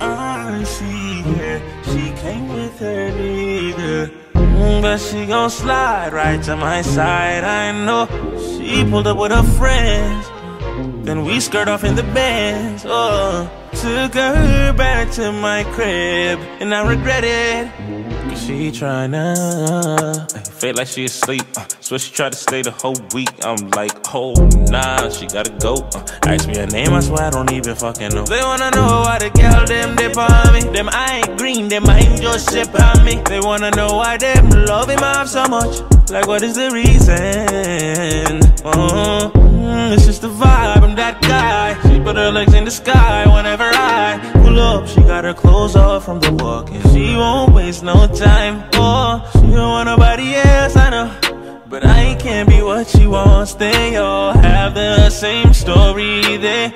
I see her, she came with her nigga. Mm, But she gon' slide right to my side. I know she pulled up with her friends. Then we skirt off in the bands. Oh, took her back to my crib, and I regret it. Cause she tryna uh, feel like she asleep. Uh, so she tried to stay the whole week. I'm like, oh nah, she gotta go. Uh, ask me her name, I swear I don't even fucking know. They wanna know why the girl them dip on me. Them I ain't green, them I ain't just ship on me. They wanna know why them love him off so much. Like what is the reason? Uh, mm, it's just the vibe, I'm that guy. She put her legs in the sky whenever I pull up. She got her clothes off from the walking. She won't waste no time. Oh, Can't be what she wants. They all have the same story. They